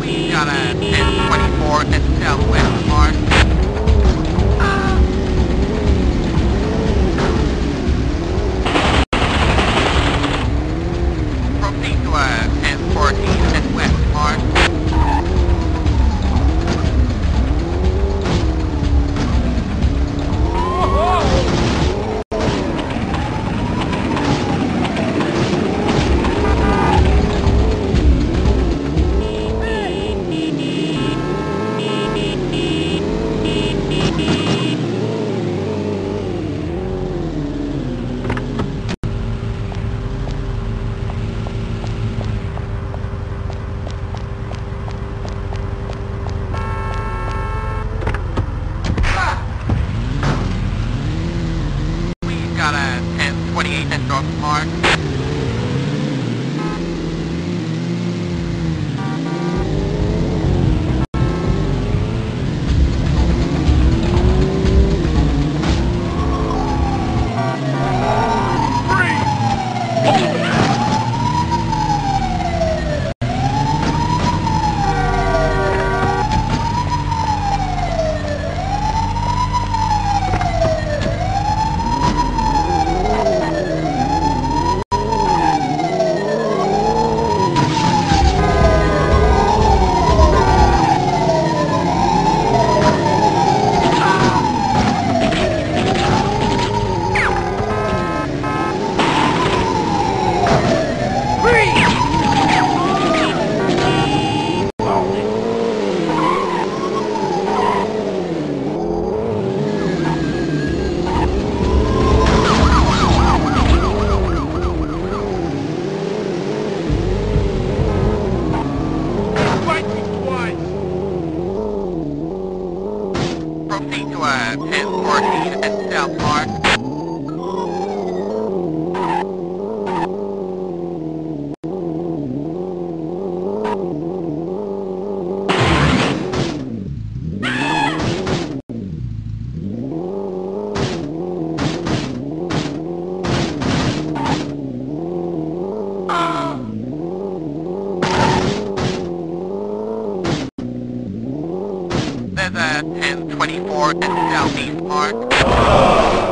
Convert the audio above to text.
We got a 1024 and sell got a 10, 28 and dog. or at Downey Park.